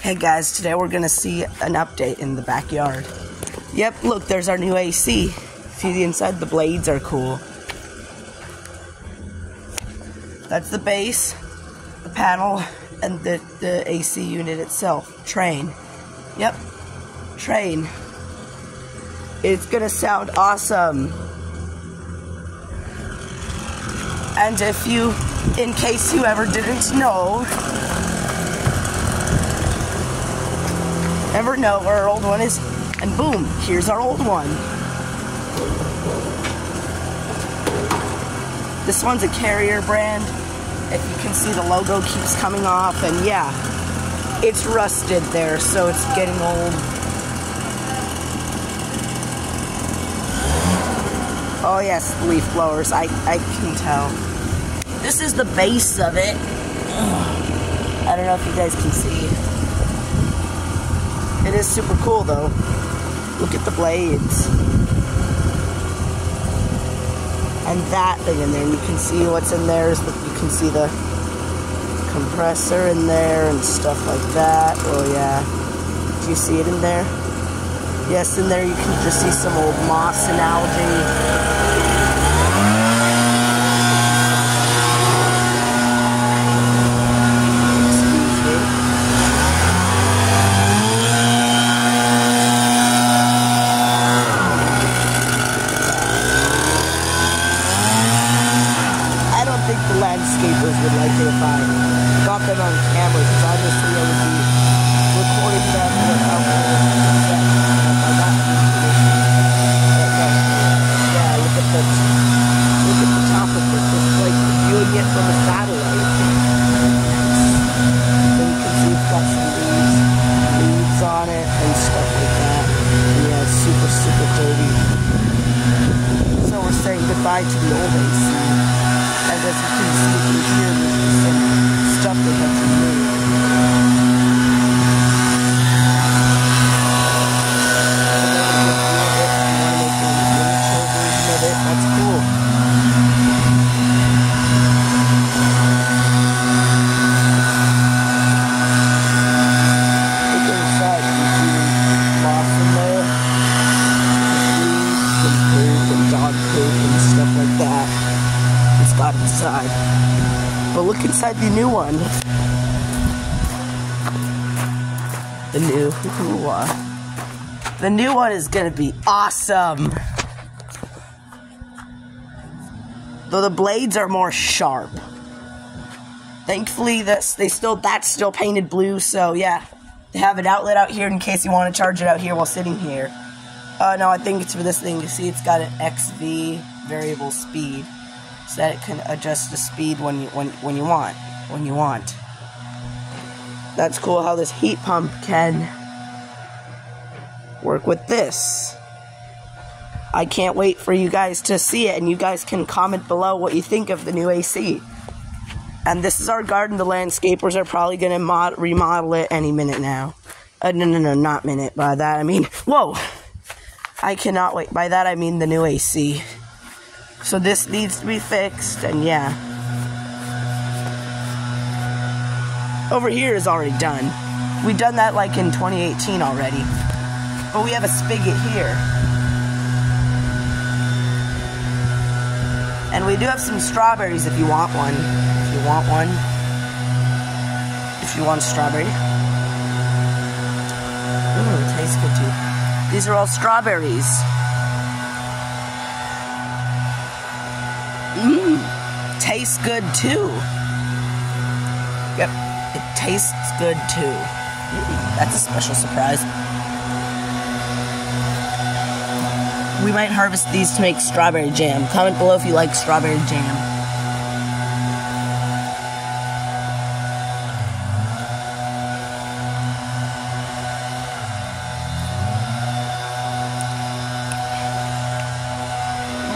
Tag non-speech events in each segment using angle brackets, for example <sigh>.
Hey guys, today we're gonna see an update in the backyard. Yep, look, there's our new AC. See the inside? The blades are cool. That's the base, the panel, and the, the AC unit itself. Trane. Yep, Trane. It's gonna sound awesome. And if you, in case you ever didn't know, ever know where our old one is, and boom, here's our old one. This one's a Carrier brand. If you can see the logo keeps coming off, and yeah, it's rusted there, so it's getting old. Oh yes, leaf blowers, I, I can tell. This is the base of it. I don't know if you guys can see. It is super cool though. Look at the blades. And that thing in there, you can see what's in there. Is you can see the compressor in there and stuff like that. Oh yeah. Do you see it in there? Yes, in there you can just see some old moss and algae. And can see through here, there's some stuff that to move. That's cool. Look inside. You see moss in there. Leaves and poop and dog poop and stuff like that. It's got inside. But look inside the new one. The new one. The new one is gonna be awesome. Though the blades are more sharp. Thankfully, this they still that's still painted blue, so yeah. They have an outlet out here in case you want to charge it out here while sitting here. Uh, no, I think it's for this thing. You see, it's got an XV variable speed, so that it can adjust the speed when you when when you want when you want. That's cool how this heat pump can work with this. I can't wait for you guys to see it, and you guys can comment below what you think of the new AC. And this is our garden. The landscapers are probably going to mod- remodel it any minute now. Uh, no, no, no, not minute. By that I mean, <laughs> whoa! I cannot wait. By that I mean the new AC. So this needs to be fixed, and yeah. Over here is already done. We done that like in 2018 already. But we have a spigot here. And we do have some strawberries if you want one. If you want one. If you want strawberry. Ooh, it tastes good too. These are all strawberries. Tastes good too. Yep. It tastes good too. That's a special surprise. We might harvest these to make strawberry jam. Comment below if you like strawberry jam.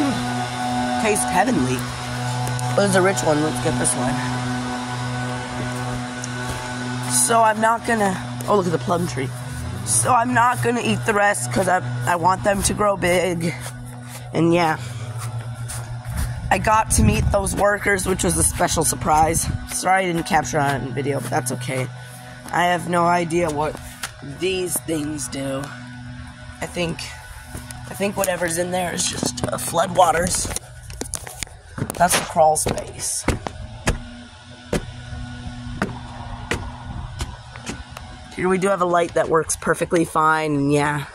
Mm. Tastes heavenly. There's a rich one. Let's get this one. So I'm not gonna. Oh, look at the plum tree. So I'm not gonna eat the rest because I I want them to grow big, and yeah. I got to meet those workers, which was a special surprise. Sorry I didn't capture it on video, but that's okay. I have no idea what these things do. I think I think whatever's in there is just uh, floodwaters. That's the crawl space. Here we do have a light that works perfectly fine, and yeah.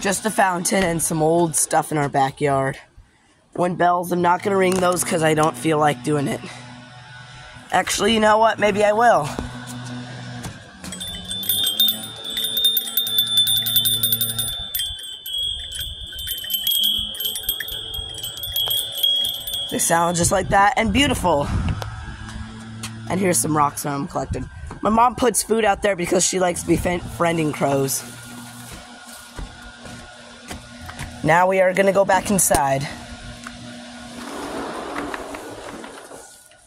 Just a fountain and some old stuff in our backyard. Wind bells, I'm not gonna ring those because I don't feel like doing it. Actually, you know what? Maybe I will. They sound just like that and beautiful. And here's some rocks that I'm collecting. My mom puts food out there because she likes befriending crows. Now we are gonna go back inside.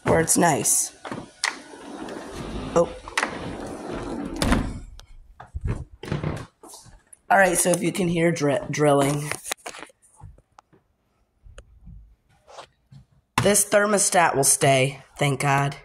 Where it's nice. Oh. Alright, so if you can hear dr- drilling. This thermostat will stay, thank God.